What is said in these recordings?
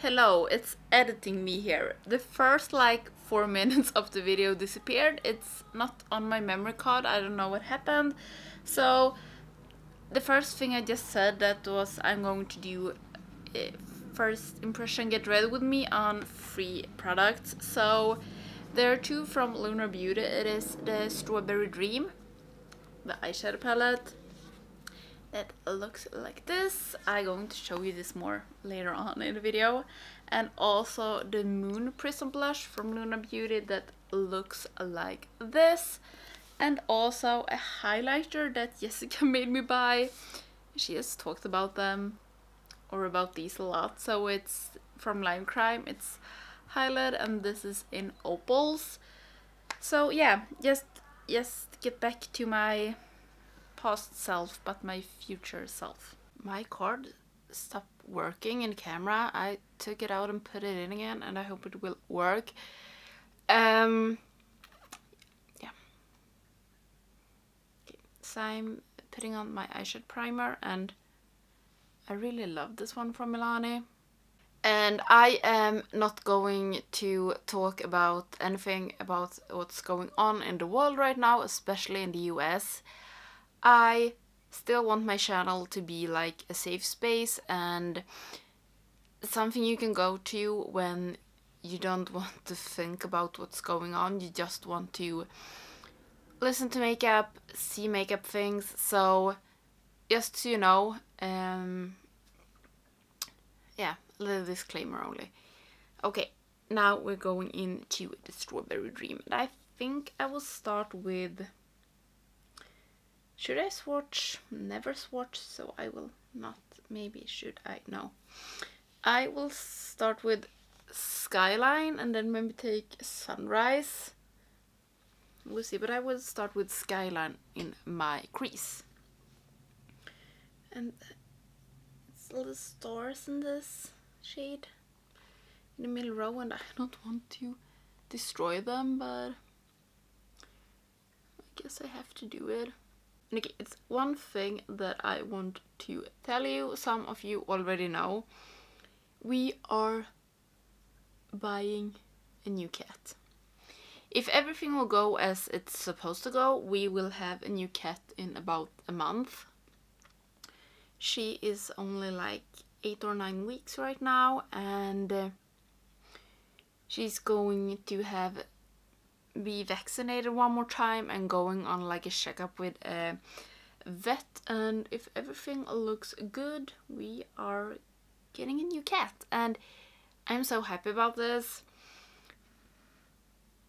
Hello, it's editing me here. The first like four minutes of the video disappeared. It's not on my memory card. I don't know what happened. So the first thing I just said that was I'm going to do first impression get ready with me on free products. So there are two from Lunar Beauty. It is the Strawberry Dream, the eyeshadow palette that looks like this. I'm going to show you this more later on in the video. And also the Moon Prism Blush from Lunar Beauty that looks like this. And also a highlighter that Jessica made me buy. She has talked about them or about these a lot. So it's from Lime Crime. It's highlight and this is in opals. So yeah, just just get back to my past self but my future self. My card stopped working in camera. I took it out and put it in again and I hope it will work. Um, yeah. Okay. So I'm putting on my eyeshadow primer and I really love this one from Milani. And I am not going to talk about anything about what's going on in the world right now, especially in the US. I still want my channel to be like a safe space and something you can go to when you don't want to think about what's going on. You just want to listen to makeup, see makeup things. So just so you know, um, yeah, little disclaimer only. Okay, now we're going into the Strawberry Dream. And I think I will start with should I swatch? Never swatch, so I will not. Maybe should I? No. I will start with Skyline and then maybe take Sunrise. We'll see, but I will start with Skyline in my crease. And uh, it's little stars in this shade in the middle row and I don't want to destroy them, but I guess I have to do it. Okay, it's one thing that I want to tell you. Some of you already know. We are buying a new cat. If everything will go as it's supposed to go, we will have a new cat in about a month. She is only like 8 or 9 weeks right now and uh, she's going to have be vaccinated one more time and going on like a checkup with a vet and if everything looks good we are getting a new cat and I'm so happy about this.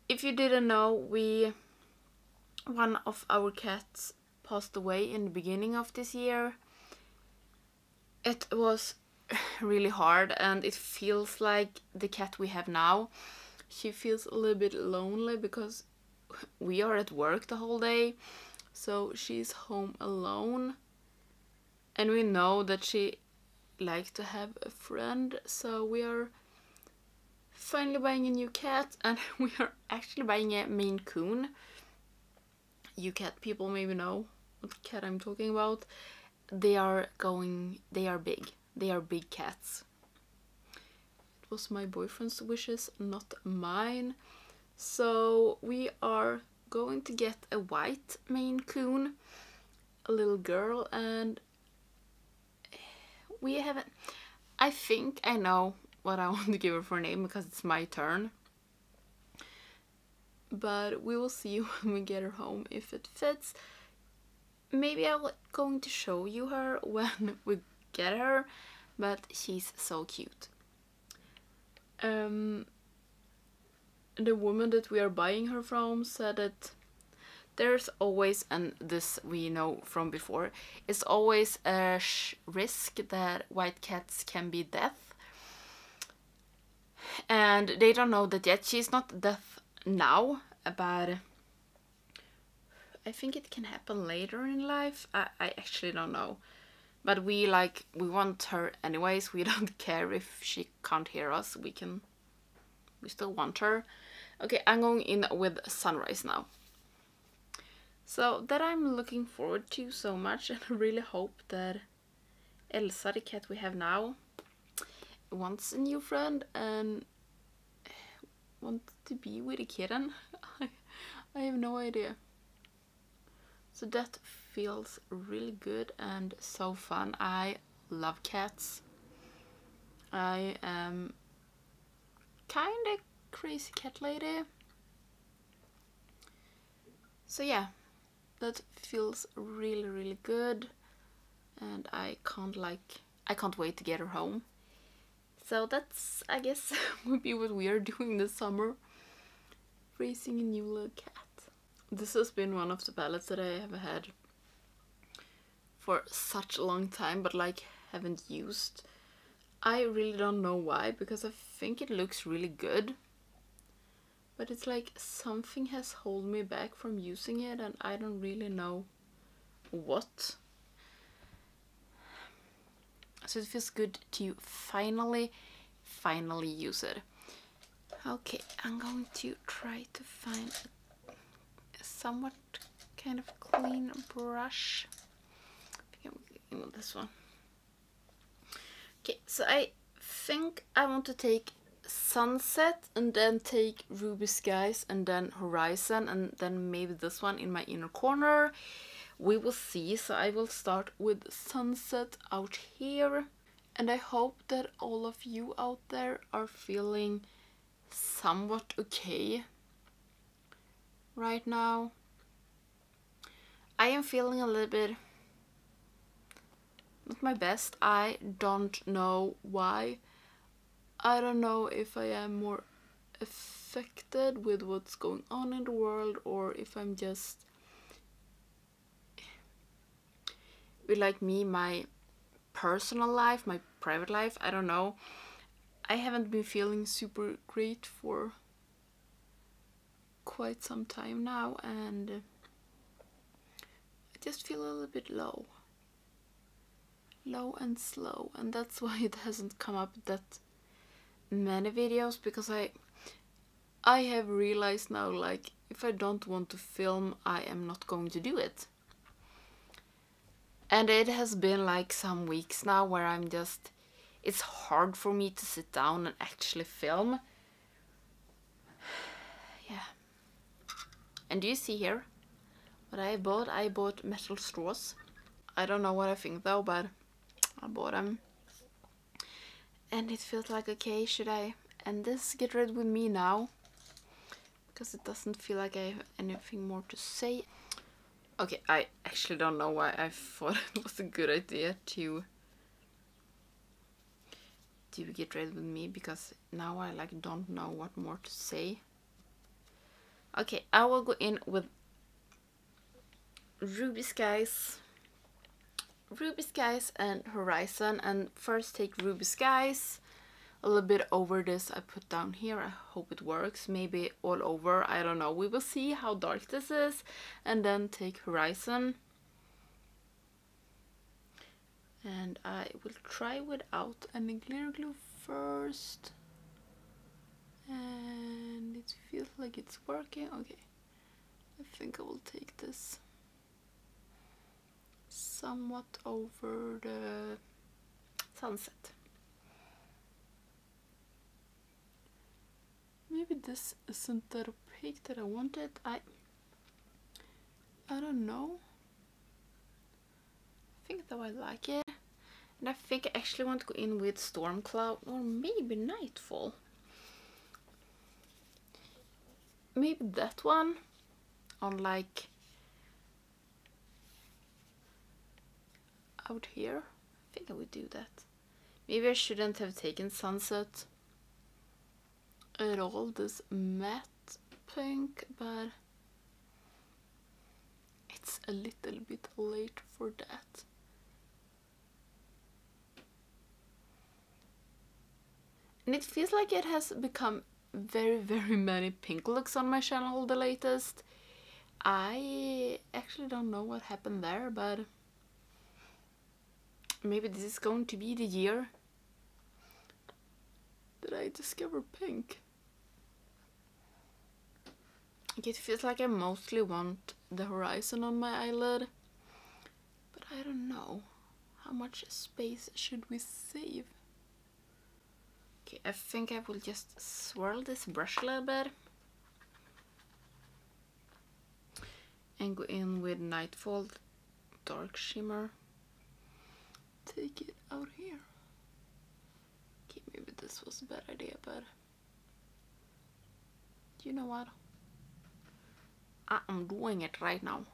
If you didn't know we one of our cats passed away in the beginning of this year. It was really hard and it feels like the cat we have now she feels a little bit lonely because we are at work the whole day. So she's home alone. And we know that she likes to have a friend. So we are finally buying a new cat and we are actually buying a Maine Coon. You cat people maybe know what cat I'm talking about. They are going they are big. They are big cats was my boyfriend's wishes, not mine. So we are going to get a white Maine Coon, a little girl, and we haven't... I think I know what I want to give her for a name because it's my turn. But we will see when we get her home if it fits. Maybe I'm going to show you her when we get her, but she's so cute um, the woman that we are buying her from said that there's always, and this we know from before, it's always a risk that white cats can be deaf. And they don't know that yet. She's not deaf now, but I think it can happen later in life. I, I actually don't know. But we like, we want her anyways. We don't care if she can't hear us. We can, we still want her. Okay, I'm going in with Sunrise now. So that I'm looking forward to so much and I really hope that Elsa, the cat we have now, wants a new friend and wants to be with a kitten. I, I have no idea. So that feels really good and so fun. I love cats. I am kind of crazy cat lady. So yeah, that feels really really good and I can't like I can't wait to get her home. So that's I guess would be what we are doing this summer. Raising a new little cat. This has been one of the palettes that I have had for such a long time but like haven't used. I really don't know why because I think it looks really good. But it's like something has held me back from using it and I don't really know what. So it feels good to finally, finally use it. Okay, I'm going to try to find a somewhat kind of clean brush. I this one. Okay, so I think I want to take Sunset and then take Ruby Skies and then Horizon and then maybe this one in my inner corner. We will see, so I will start with Sunset out here. And I hope that all of you out there are feeling somewhat okay right now. I am feeling a little bit not my best. I don't know why. I don't know if I am more affected with what's going on in the world or if I'm just with like me my personal life my private life I don't know I haven't been feeling super great for quite some time now and I just feel a little bit low low and slow and that's why it hasn't come up that many videos because I I have realized now like if I don't want to film I am not going to do it. And it has been like some weeks now where I'm just it's hard for me to sit down and actually film. Yeah. And do you see here? What I bought I bought metal straws. I don't know what I think though but I bought them. And it feels like, okay, should I end this, get rid with me now? Because it doesn't feel like I have anything more to say. Okay, I actually don't know why I thought it was a good idea to to get ready with me because now I like don't know what more to say. Okay, I will go in with Ruby Skies Ruby Skies and Horizon. And first take Ruby Skies. A little bit over this I put down here. I hope it works. Maybe all over. I don't know. We will see how dark this is. And then take Horizon. And I will try without any glitter glue first. And it feels like it's working. Okay. I think I will take this somewhat over the sunset. Maybe this isn't that opaque that I wanted. I I don't know. I think though I like it. And I think I actually want to go in with Storm Cloud or maybe Nightfall. Maybe that one on like out here. I think I would do that. Maybe I shouldn't have taken sunset at all, this matte pink, but it's a little bit late for that. And it feels like it has become very very many pink looks on my channel the latest. I actually don't know what happened there, but maybe this is going to be the year that I discover pink. It feels like I mostly want the horizon on my eyelid, but I don't know. How much space should we save? Okay, I think I will just swirl this brush a little bit. And go in with Nightfall Dark Shimmer. Take it out here. Okay, maybe this was a bad idea, but you know what? I'm doing it right now.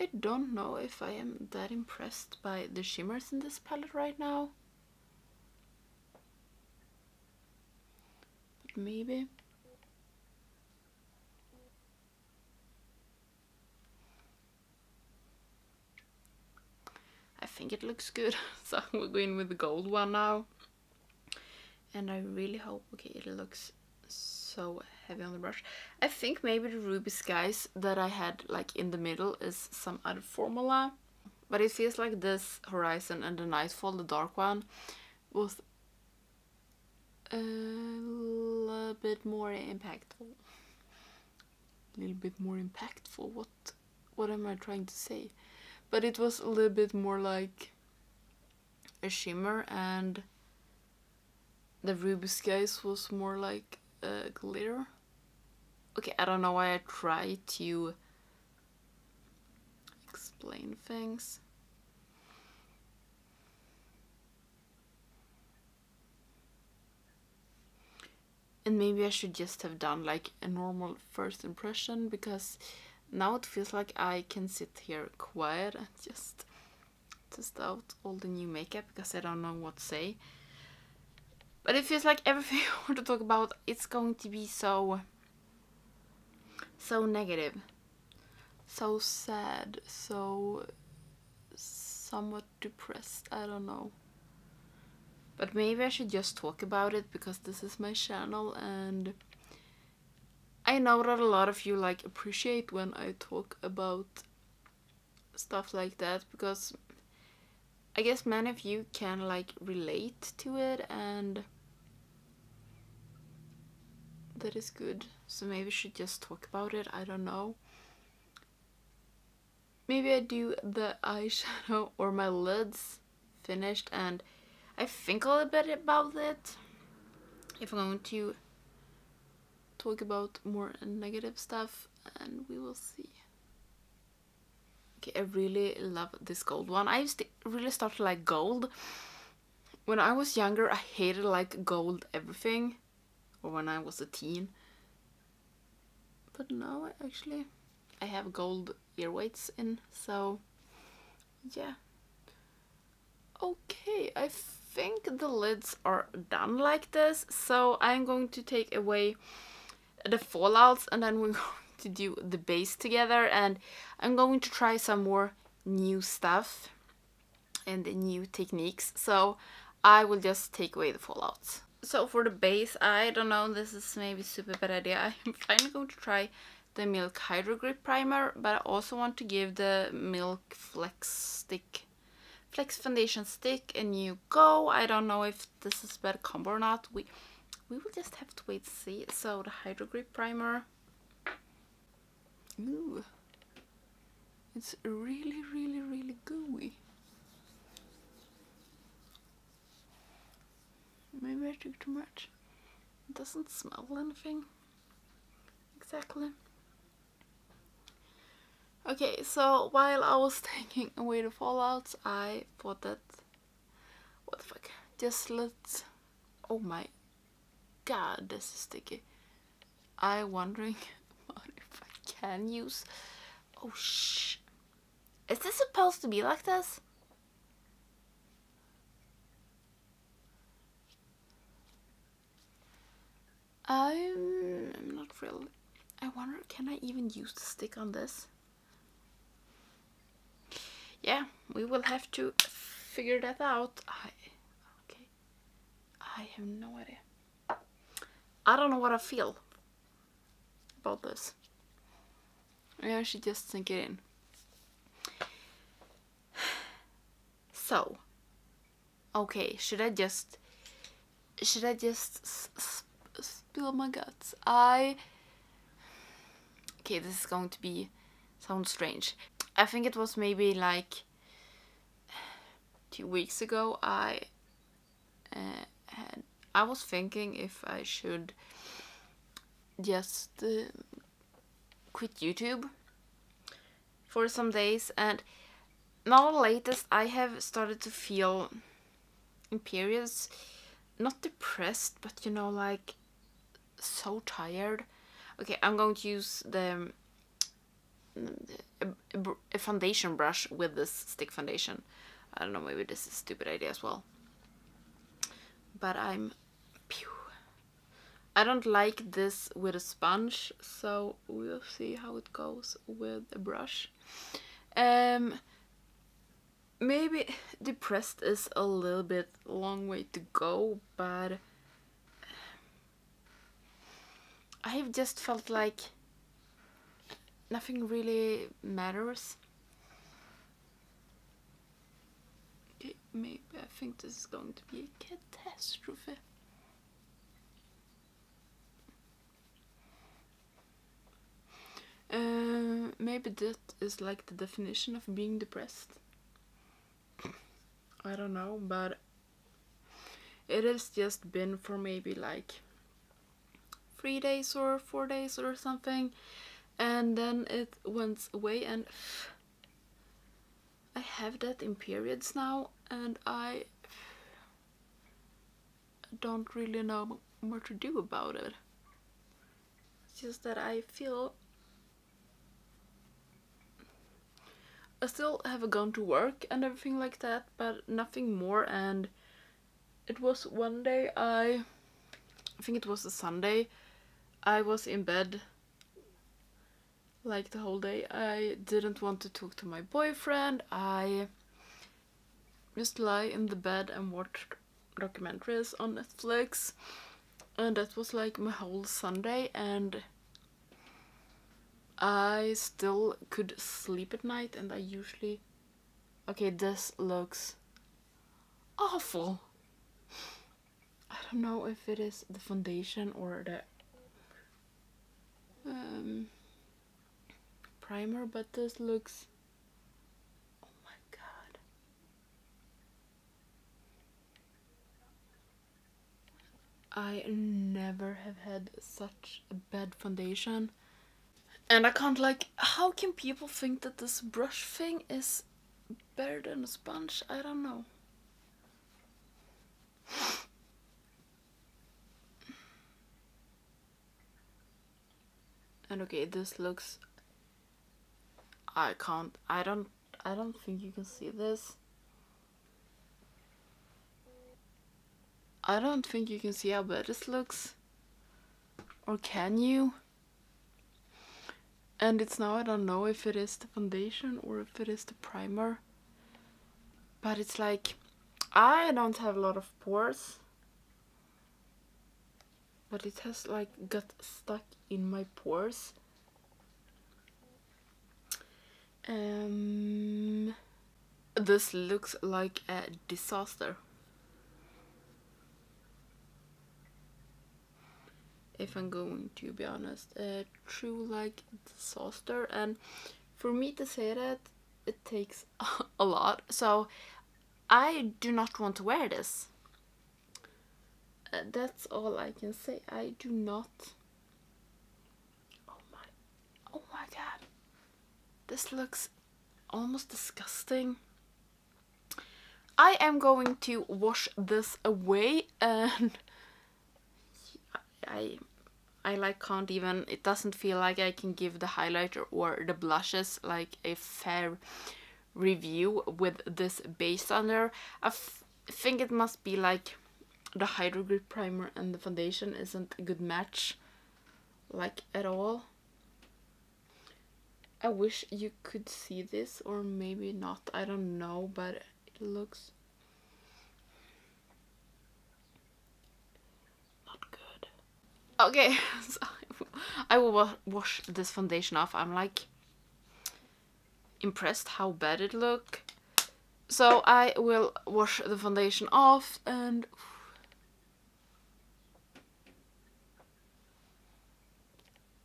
I don't know if I am that impressed by the shimmers in this palette right now. Maybe. I think it looks good, so we're going with the gold one now. And I really hope, okay, it looks so heavy on the brush. I think maybe the Ruby Skies that I had like in the middle is some other formula. But it feels like this Horizon and the Nightfall, the dark one, was a little bit more impactful. A little bit more impactful. What what am I trying to say? But it was a little bit more like a shimmer and the Ruby Skies was more like a glitter. Okay, I don't know why I try to explain things. And maybe I should just have done like a normal first impression because now it feels like I can sit here quiet and just test out all the new makeup because I don't know what to say. But it feels like everything I want to talk about, it's going to be so, so negative, so sad, so somewhat depressed, I don't know. But maybe I should just talk about it because this is my channel and I know that a lot of you like appreciate when I talk about stuff like that because I guess many of you can like relate to it and that is good. So maybe I should just talk about it. I don't know. Maybe I do the eyeshadow or my lids finished and I think a little bit about it. If I'm going to talk about more negative stuff and we will see. Okay, I really love this gold one. I used to really start to like gold. When I was younger, I hated like gold everything. Or when I was a teen. But now I actually, I have gold ear weights in, so yeah. Okay, I think the lids are done like this, so I'm going to take away the fallouts and then we're going to do the base together and I'm going to try some more new stuff and new techniques so I will just take away the fallouts. So for the base, I don't know, this is maybe super bad idea. I'm finally going to try the Milk Hydro Grip Primer, but I also want to give the Milk Flex Stick Flex Foundation Stick and you go. I don't know if this is better combo or not. We we will just have to wait to see. So the Hydro Grip Primer. Ooh. It's really, really, really gooey. Maybe I took too much. It doesn't smell anything. Exactly. Okay, so while I was taking away the fallouts, I thought that... What the fuck? Just let's... Oh my god, this is sticky. I wondering if I can use... Oh shh. Is this supposed to be like this? I'm, I'm not really... I wonder, can I even use the stick on this? Yeah, we will have to figure that out. I, okay. I have no idea. I don't know what I feel about this. I should just sink it in. So, okay, should I just, should I just spill my guts? I, okay, this is going to be sound strange. I think it was maybe like two weeks ago. I uh, had I was thinking if I should just uh, quit YouTube for some days, and now latest I have started to feel in periods not depressed, but you know, like so tired. Okay, I'm going to use the a, foundation brush with this stick foundation. I don't know, maybe this is a stupid idea as well. But I'm... Pew. I don't like this with a sponge, so we'll see how it goes with a brush. Um, maybe depressed is a little bit long way to go, but I have just felt like nothing really matters. Okay, maybe I think this is going to be a catastrophe. Uh, maybe that is like the definition of being depressed. I don't know, but it has just been for maybe like three days or four days or something, and then it went away, and I have that in periods now, and I don't really know what to do about it. It's just that I feel I still have gone to work and everything like that, but nothing more. And it was one day I, I think it was a Sunday, I was in bed like the whole day. I didn't want to talk to my boyfriend. I just lie in the bed and watched documentaries on Netflix. And that was like my whole Sunday and I still could sleep at night and I usually... Okay, this looks awful. I don't know if it is the foundation or the um, primer, but this looks... Oh my god. I never have had such a bad foundation. And I can't like, how can people think that this brush thing is better than a sponge? I don't know. And okay, this looks, I can't, I don't, I don't think you can see this. I don't think you can see how bad this looks. Or can you? And it's now I don't know if it is the foundation or if it is the primer. But it's like, I don't have a lot of pores. But it has like got stuck in my pores. Um, this looks like a disaster. if I'm going to be honest. A true like disaster and for me to say that it takes a lot so I do not want to wear this. Uh, that's all I can say. I do not. Oh my, oh my god. This looks almost disgusting. I am going to wash this away and I I like can't even it doesn't feel like I can give the highlighter or the blushes like a fair review with this base under. I think it must be like the Hydro Grip primer and the foundation isn't a good match like at all. I wish you could see this or maybe not, I don't know, but it looks not good. Okay, so I will wash this foundation off. I'm like impressed how bad it look. So I will wash the foundation off and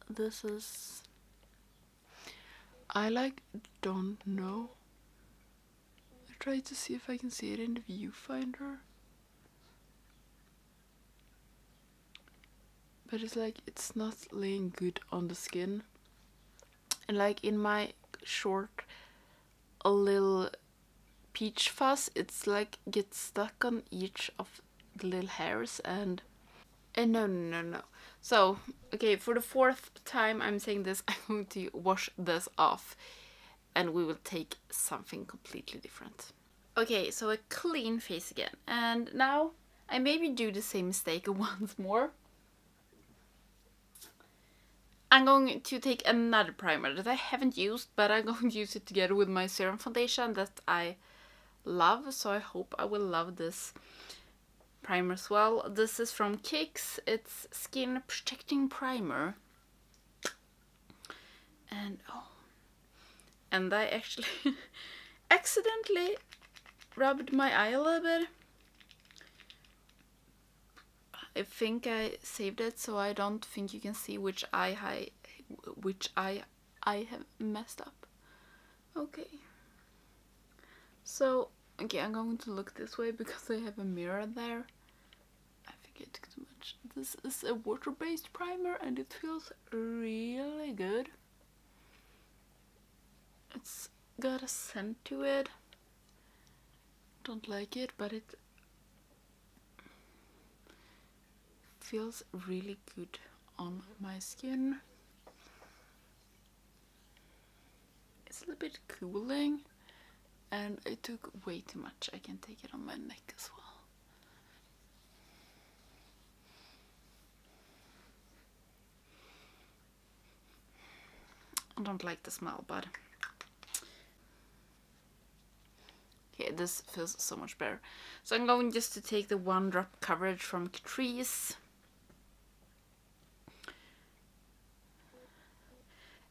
this is I like don't know. I try to see if I can see it in the viewfinder. But it's like it's not laying good on the skin. And like in my short a little peach fuzz, it's like gets stuck on each of the little hairs and and no no no no. So okay for the fourth time I'm saying this I'm going to wash this off and we will take something completely different. Okay, so a clean face again. And now I maybe do the same mistake once more. I'm going to take another primer that I haven't used, but I'm going to use it together with my serum foundation that I love, so I hope I will love this primer as well. This is from Kix, it's Skin Protecting Primer. And oh, and I actually accidentally rubbed my eye a little bit. I think I saved it so I don't think you can see which eye I, which eye I have messed up. Okay. So, okay, I'm going to look this way because I have a mirror there. I I too much. This is a water-based primer and it feels really good. It's got a scent to it. Don't like it, but it feels really good on my skin. It's a little bit cooling and it took way too much. I can take it on my neck as well. I don't like the smell, but Okay, this feels so much better. So I'm going just to take the one drop coverage from Catrice.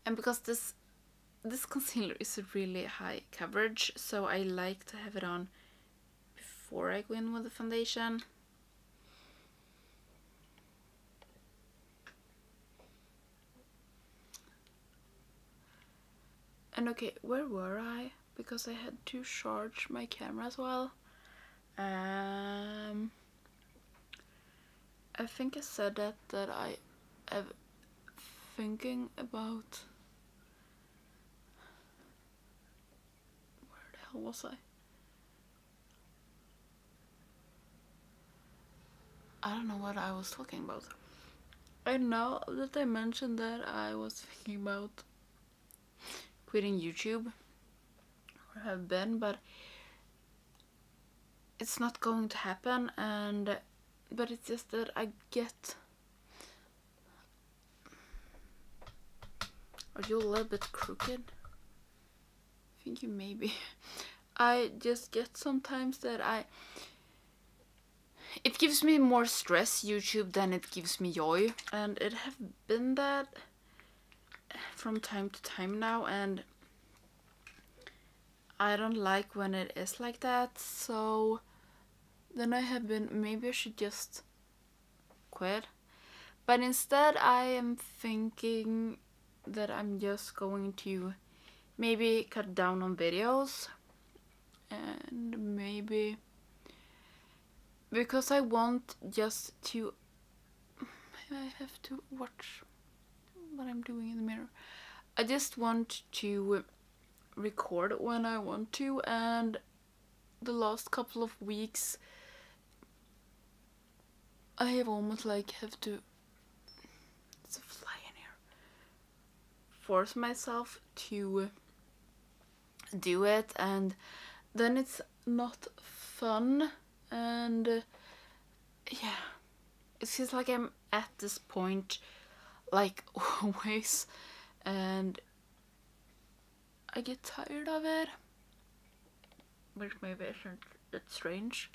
And because this this concealer is a really high coverage, so I like to have it on before I go in with the foundation. And okay, where were I? because I had to charge my camera as well. Um, I think I said that that I am thinking about where the hell was I? I don't know what I was talking about. I know that I mentioned that I was thinking about quitting YouTube have been but it's not going to happen and but it's just that I get are you a little bit crooked? I think you maybe I just get sometimes that I it gives me more stress YouTube than it gives me joy and it have been that from time to time now and I don't like when it is like that. So then I have been maybe I should just quit. But instead I am thinking that I'm just going to maybe cut down on videos. And maybe because I want just to I have to watch what I'm doing in the mirror. I just want to record when I want to and the last couple of weeks I have almost like have to it's a fly in here force myself to do it and then it's not fun and uh, yeah it feels like I'm at this point like always and I get tired of it. Which maybe isn't that strange.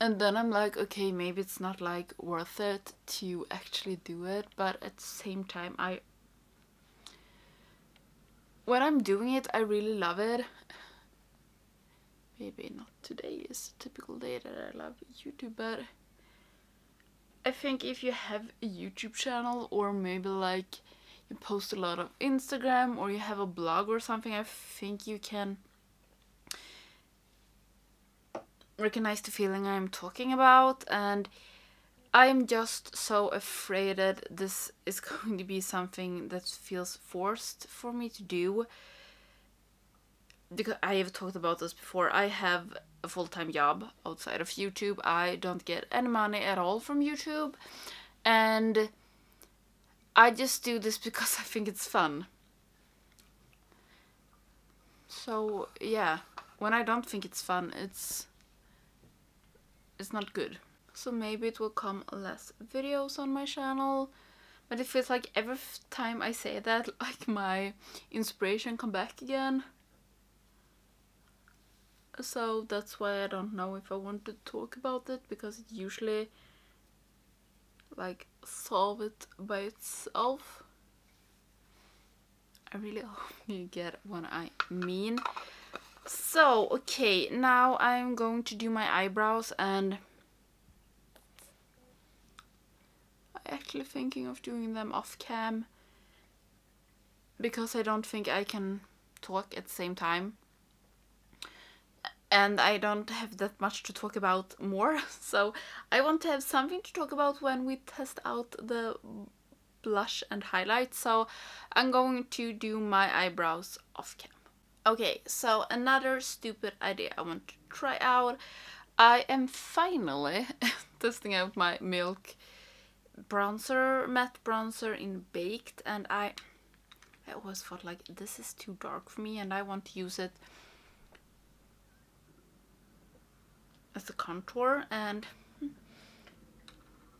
And then I'm like, okay, maybe it's not like worth it to actually do it, but at the same time, I when I'm doing it, I really love it. Maybe not today is a typical day that I love YouTube, but I think if you have a YouTube channel or maybe like you post a lot of Instagram or you have a blog or something, I think you can recognize the feeling I'm talking about. And I'm just so afraid that this is going to be something that feels forced for me to do because I have talked about this before. I have a full-time job outside of YouTube. I don't get any money at all from YouTube and I just do this because I think it's fun. So, yeah, when I don't think it's fun, it's it's not good. So maybe it will come less videos on my channel. But it feels like every time I say that, like my inspiration come back again. So that's why I don't know if I want to talk about it, because it usually like solve it by itself. I really hope you get what I mean. So, okay, now I'm going to do my eyebrows and I'm actually thinking of doing them off cam because I don't think I can talk at the same time. And I don't have that much to talk about more, so I want to have something to talk about when we test out the blush and highlight. So I'm going to do my eyebrows off cam. Okay, so another stupid idea I want to try out. I am finally testing out my Milk bronzer, matte bronzer in Baked and I, I always thought like this is too dark for me and I want to use it as a contour and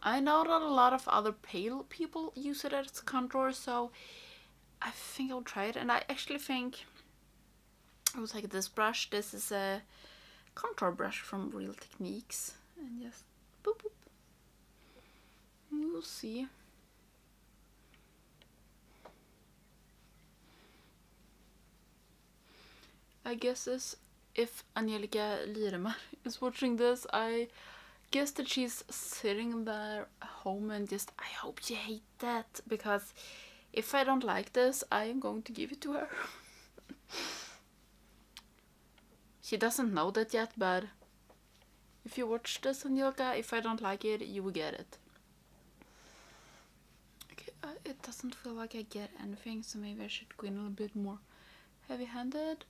I know that a lot of other pale people use it as a contour so I think I'll try it and I actually think I will take this brush. This is a contour brush from Real Techniques. And just boop boop. We'll see. I guess this, if Angelica Liremar is watching this, I guess that she's sitting there home and just, I hope she hate that, because if I don't like this, I am going to give it to her. she doesn't know that yet, but if you watch this yoga, if I don't like it, you will get it. Okay, uh, it doesn't feel like I get anything, so maybe I should go in a little bit more heavy-handed.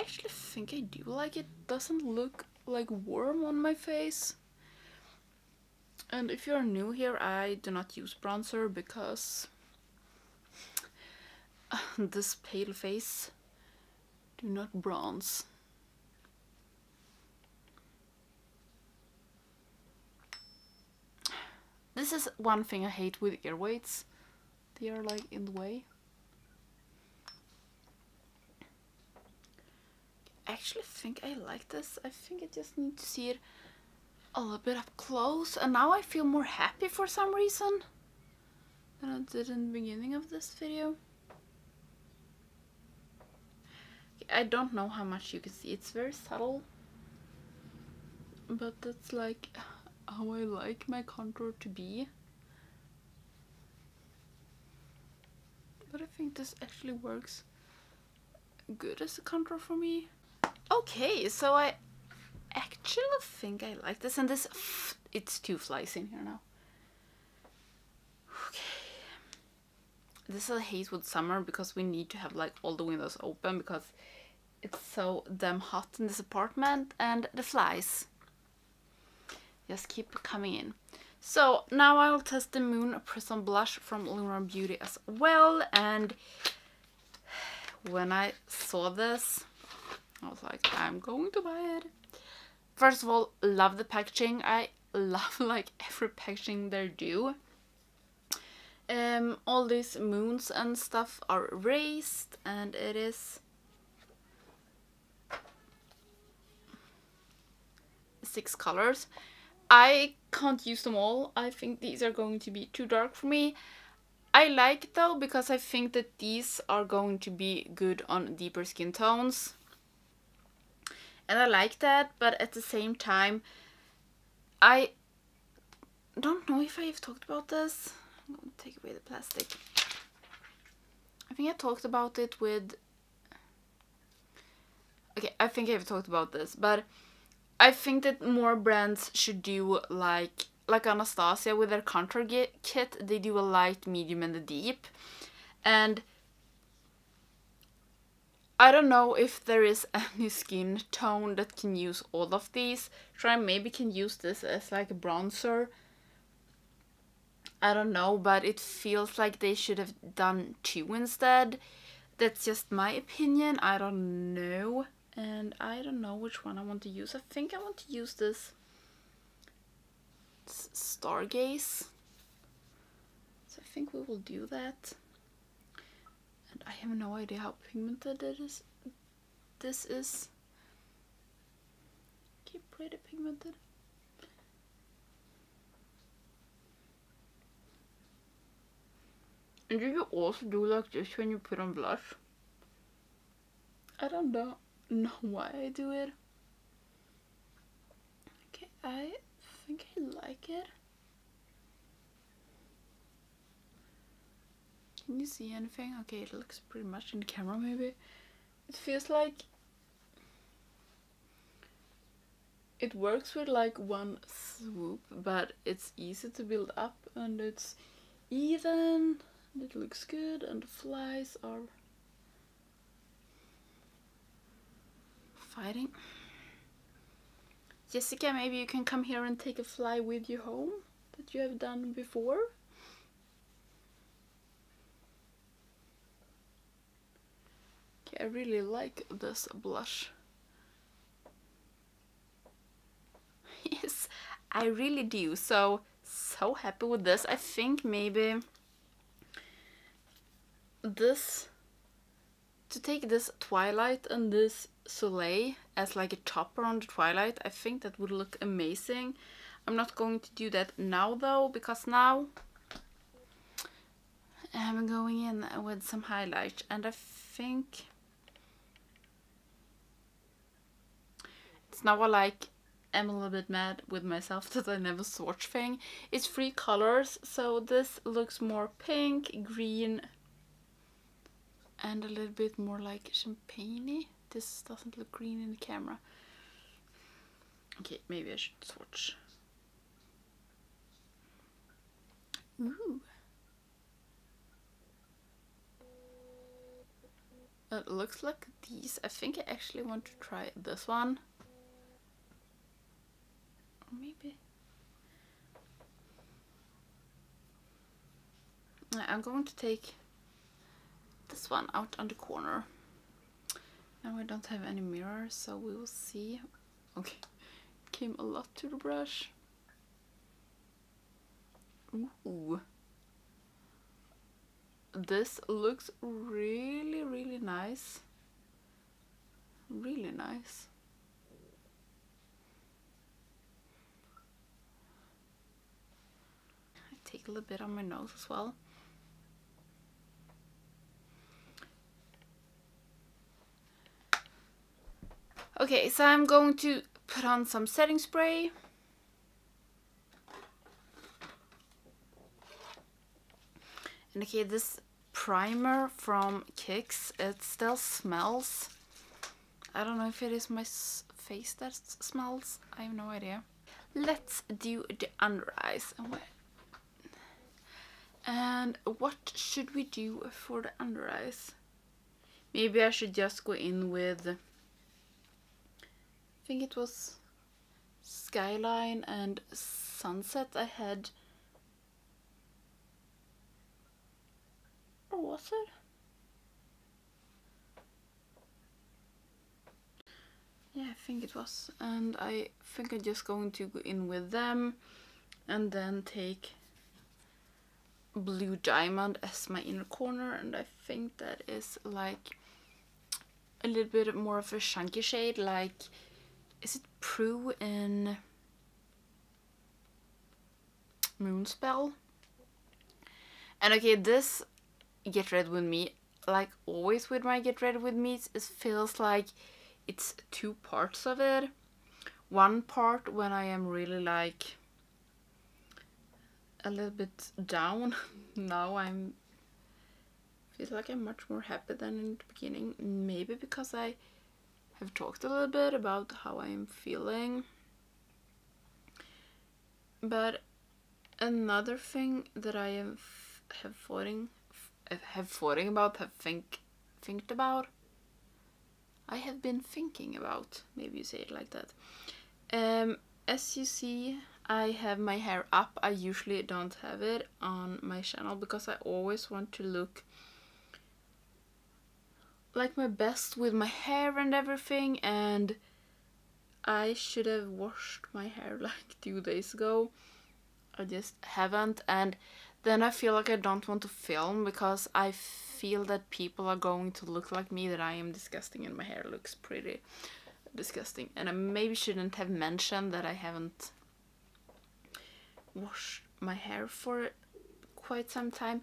Actually think I do like it. Doesn't look like warm on my face. And if you're new here, I do not use bronzer because this pale face do not bronze. This is one thing I hate with ear weights. They are like in the way. Actually think I like this. I think I just need to see it a little bit up close and now I feel more happy for some reason than I did in the beginning of this video. I don't know how much you can see, it's very subtle but that's like how I like my contour to be. But I think this actually works good as a contour for me. Okay, so I actually think I like this and this it's two flies in here now. Okay. This is a Hazewood summer because we need to have like all the windows open because it's so damn hot in this apartment and the flies just keep coming in. So now I will test the Moon Prism Blush from Lunar Beauty as well and when I saw this I was like I'm going to buy it First of all, love the packaging. I love like every packaging they do. Um, all these moons and stuff are raised and it is six colors. I can't use them all. I think these are going to be too dark for me. I like though because I think that these are going to be good on deeper skin tones. And I like that, but at the same time, I don't know if I've talked about this. I'm going to take away the plastic. I think I talked about it with... Okay, I think I've talked about this, but I think that more brands should do like like Anastasia with their contour kit. They do a light, medium, and a deep. And I don't know if there is any skin tone that can use all of these. Try maybe can use this as like a bronzer. I don't know, but it feels like they should have done two instead. That's just my opinion. I don't know. And I don't know which one I want to use. I think I want to use this Stargaze. So I think we will do that. I have no idea how pigmented it is. This is. Okay, pretty pigmented. And do you also do like this when you put on blush? I don't know, know why I do it. Okay, I think I like it. Can you see anything? Okay, it looks pretty much in the camera maybe. It feels like it works with like one swoop, but it's easy to build up and it's even it looks good and the flies are fighting. Jessica, maybe you can come here and take a fly with you home that you have done before. I really like this blush. yes, I really do. So, so happy with this. I think maybe this to take this Twilight and this Soleil as like a topper on the Twilight, I think that would look amazing. I'm not going to do that now though, because now I'm going in with some highlight and I think now I like am a little bit mad with myself that I never swatch thing. It's three colors, so this looks more pink, green, and a little bit more like champagne This doesn't look green in the camera. Okay, maybe I should swatch. Ooh. It looks like these. I think I actually want to try this one. Maybe. I'm going to take this one out on the corner. Now I don't have any mirrors, so we will see. Okay, came a lot to the brush. Ooh. This looks really, really nice. Really nice. Take a little bit on my nose as well. Okay, so I'm going to put on some setting spray. And okay, this primer from Kicks, it still smells. I don't know if it is my face that smells. I have no idea. Let's do the under eyes. And should we do for the under eyes? Maybe I should just go in with I think it was Skyline and Sunset I had. Or was it? Yeah, I think it was. And I think I'm just going to go in with them and then take blue diamond as my inner corner and I think that is like a little bit more of a chunky shade like is it Prue in Moonspell? And okay, this Get Ready With Me, like always with my Get Ready With Me, it feels like it's two parts of it. One part when I am really like a little bit down. now I'm feel like I'm much more happy than in the beginning. Maybe because I have talked a little bit about how I am feeling. But another thing that I am have thoughting have thoughting about, have think think about. I have been thinking about. Maybe you say it like that. Um, as you see, I have my hair up. I usually don't have it on my channel because I always want to look like my best with my hair and everything and I should have washed my hair like two days ago. I just haven't and then I feel like I don't want to film because I feel that people are going to look like me that I am disgusting and my hair looks pretty disgusting and I maybe shouldn't have mentioned that I haven't washed my hair for quite some time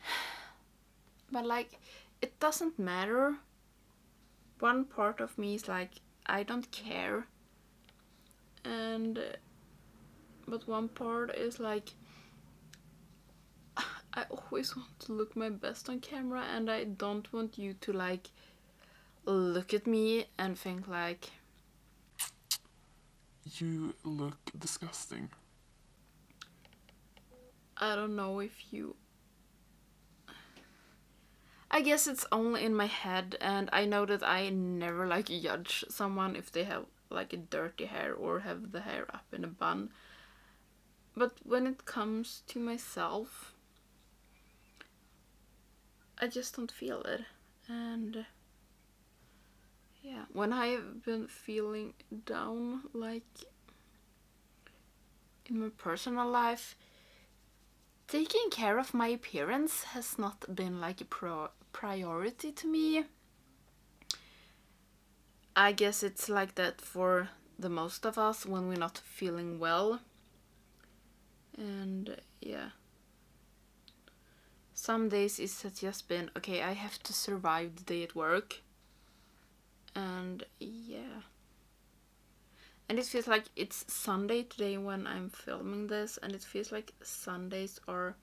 but like it doesn't matter. One part of me is like, I don't care. And, uh, but one part is like, I always want to look my best on camera and I don't want you to like look at me and think like you look disgusting. I don't know if you I guess it's only in my head and I know that I never like judge someone if they have like a dirty hair or have the hair up in a bun. But when it comes to myself, I just don't feel it. And yeah, when I have been feeling down, like in my personal life, taking care of my appearance has not been like a pro priority to me. I guess it's like that for the most of us when we're not feeling well. And yeah. Some days it's just been, okay, I have to survive the day at work. And yeah. And it feels like it's Sunday today when I'm filming this and it feels like Sundays are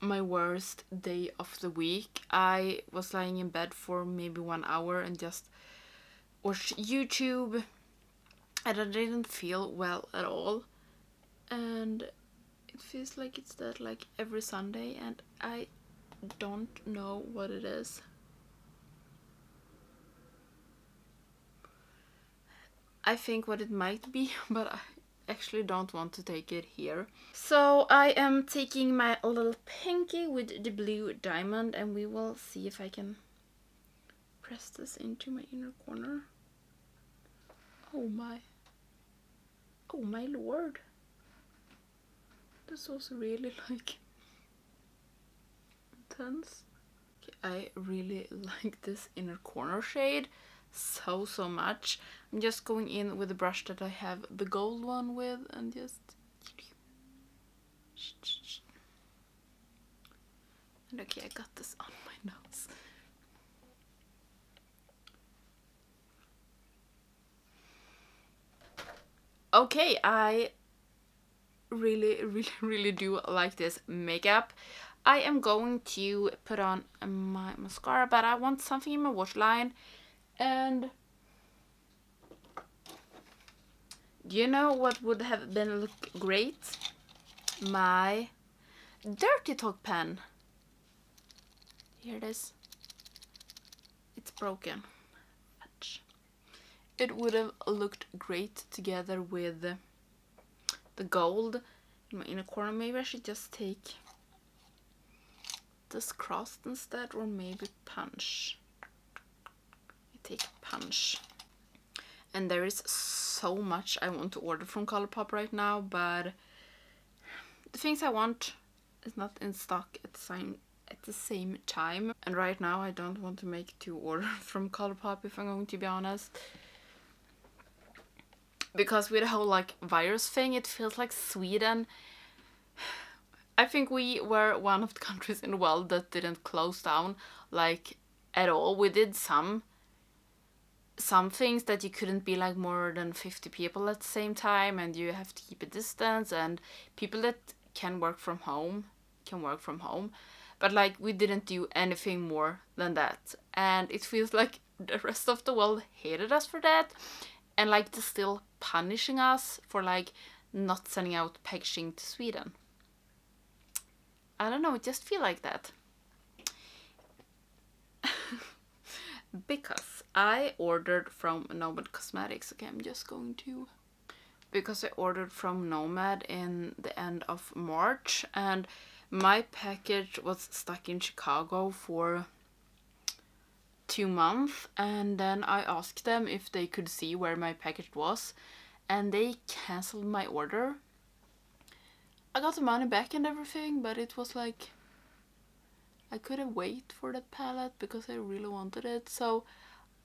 my worst day of the week. I was lying in bed for maybe one hour and just watched YouTube and I didn't feel well at all. And it feels like it's that like every Sunday and I don't know what it is. I think what it might be, but I actually don't want to take it here. So I am taking my little pinky with the blue diamond and we will see if I can press this into my inner corner. Oh my. Oh my lord. This was really like intense. I really like this inner corner shade so so much. I'm just going in with the brush that I have the gold one with and just and okay I got this on my nose. Okay, I really really really do like this makeup. I am going to put on my mascara but I want something in my waterline and do you know what would have been look great? My Dirty Talk pen. Here it is. It's broken. It would have looked great together with the gold in my inner corner. Maybe I should just take this crossed instead or maybe punch take punch. And there is so much I want to order from Colourpop right now but the things I want is not in stock at the same at the same time. And right now I don't want to make two orders from Colourpop if I'm going to be honest. Because with the whole like virus thing it feels like Sweden. I think we were one of the countries in the world that didn't close down like at all. We did some some things that you couldn't be like more than 50 people at the same time and you have to keep a distance and people that can work from home can work from home but like we didn't do anything more than that and it feels like the rest of the world hated us for that and like they're still punishing us for like not sending out packaging to Sweden. I don't know, it just feel like that. because I ordered from Nomad Cosmetics. Okay, I'm just going to because I ordered from Nomad in the end of March and my package was stuck in Chicago for two months and then I asked them if they could see where my package was and they cancelled my order. I got the money back and everything but it was like I couldn't wait for that palette because I really wanted it so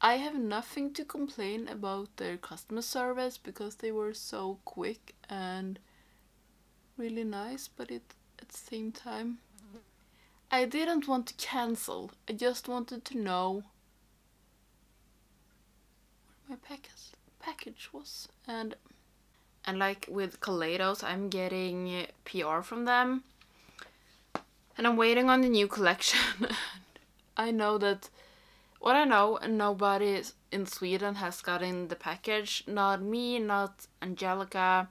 I have nothing to complain about their customer service because they were so quick and really nice but it at the same time I didn't want to cancel. I just wanted to know where my package package was and and like with Kaleidos I'm getting PR from them and I'm waiting on the new collection. I know that what I know nobody in Sweden has gotten the package. Not me, not Angelica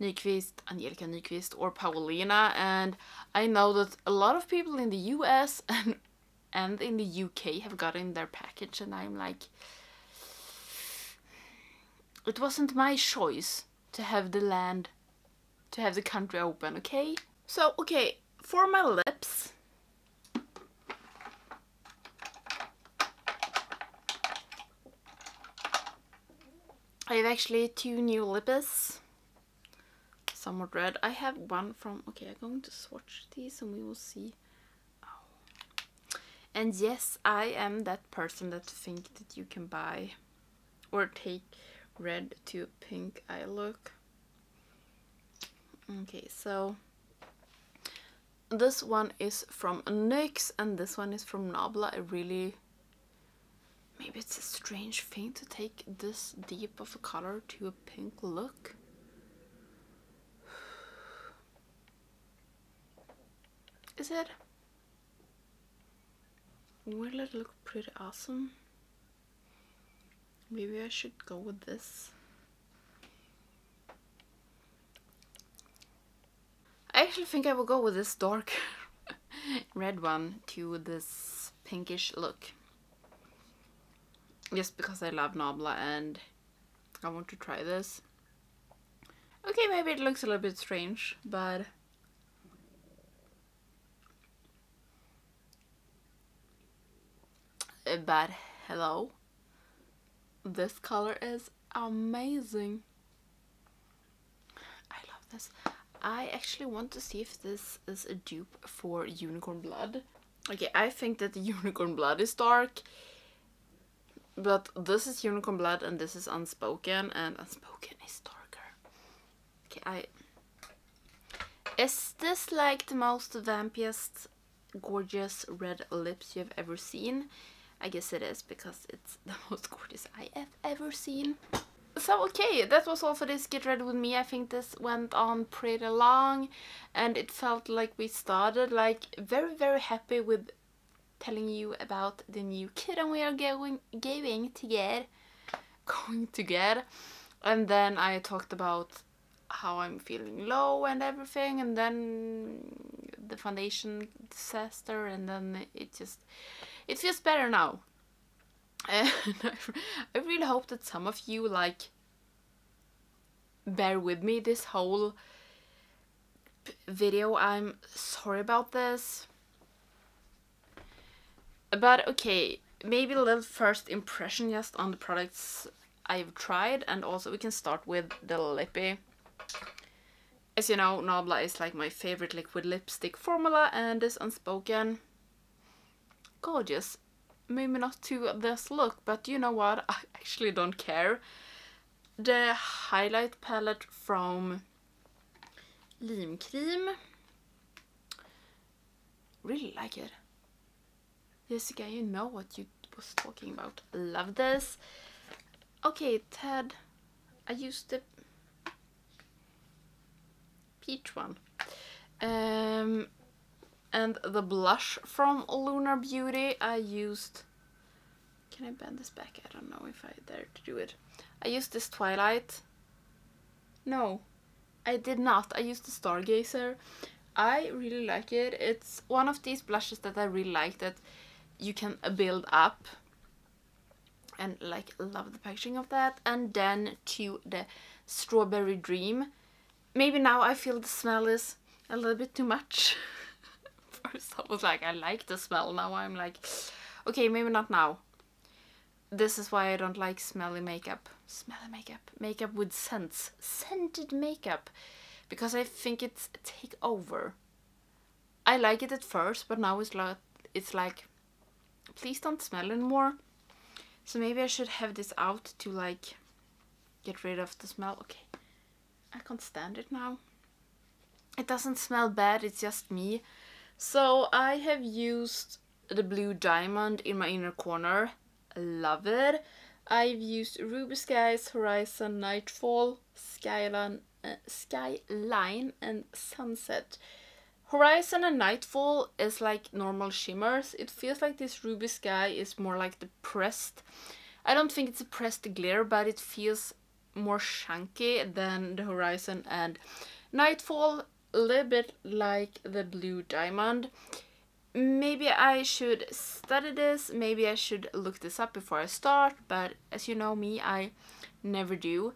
Nyqvist, Angelica Nyqvist or Paulina and I know that a lot of people in the US and and in the UK have gotten their package and I'm like it wasn't my choice to have the land to have the country open, okay? So, okay, for my lips I have actually two new lips somewhat red. I have one from, okay, I'm going to swatch these and we will see. Oh. And yes, I am that person that think that you can buy or take red to pink eye look. Okay, so this one is from NYX and this one is from Nabla. I really maybe it's a strange thing to take this deep of a color to a pink look. Is it? Will it look pretty awesome? Maybe I should go with this. I actually think I will go with this dark red one to this pinkish look. Just because I love Nabla and I want to try this. Okay, maybe it looks a little bit strange, but but hello. This color is amazing. I love this. I actually want to see if this is a dupe for Unicorn Blood. Okay I think that the Unicorn Blood is dark but this is Unicorn Blood and this is Unspoken and Unspoken is darker okay I is this like the most vampiest gorgeous red lips you've ever seen I guess it is because it's the most gorgeous I have ever seen. So okay, that was all for this Get Ready With Me. I think this went on pretty long and it felt like we started like very very happy with telling you about the new kitten we are going, going to get. Going to get. And then I talked about how I'm feeling low and everything and then the foundation disaster and then it just it feels better now. And I really hope that some of you like bear with me this whole video. I'm sorry about this. But okay, maybe a little first impression just on the products I've tried and also we can start with the lippy. As you know, Nabla is like my favorite liquid lipstick formula and this Unspoken gorgeous. Maybe not to this look, but you know what? I actually don't care. The highlight palette from Lime Crime. Really like it. Jessica, you know what you was talking about. Love this. okay, Ted. I used the peach one. Um, and the blush from Lunar Beauty I used... Can I bend this back? I don't know if I dare to do it. I used this Twilight. No, I did not. I used the Stargazer. I really like it. It's one of these blushes that I really like that you can build up and like love the packaging of that. And then to the strawberry dream. Maybe now i feel the smell is a little bit too much. First i was like i like the smell. Now i'm like okay maybe not now. This is why i don't like smelly makeup. Smelly makeup. Makeup with scents. Scented makeup. Because i think it's take over. I like it at first but now it's like it's like please don't smell anymore so maybe I should have this out to like get rid of the smell. Okay, I can't stand it now. It doesn't smell bad, it's just me. So I have used the blue diamond in my inner corner. Love it. I've used Ruby Skies, Horizon, Nightfall, Skyline, uh, Skyline and Sunset Horizon and Nightfall is like normal shimmers. It feels like this Ruby Sky is more like depressed. I don't think it's a pressed glare, but it feels more chunky than the Horizon and Nightfall. A little bit like the Blue Diamond. Maybe I should study this, maybe I should look this up before I start, but as you know me, I never do.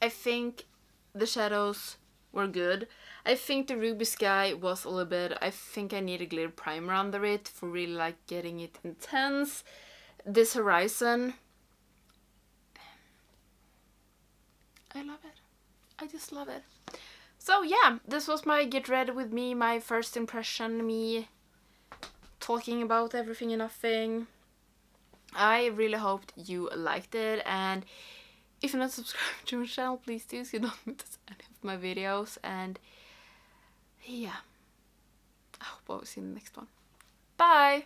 I think the shadows were good. I think the Ruby Sky was a little bit, I think I need a glitter primer under it for really like getting it intense. This Horizon, I love it. I just love it. So yeah, this was my get ready with me, my first impression, me talking about everything and nothing. I really hoped you liked it and if you're not subscribed to my channel, please do so you don't miss any of my videos and yeah. I hope I'll see you in the next one. Bye!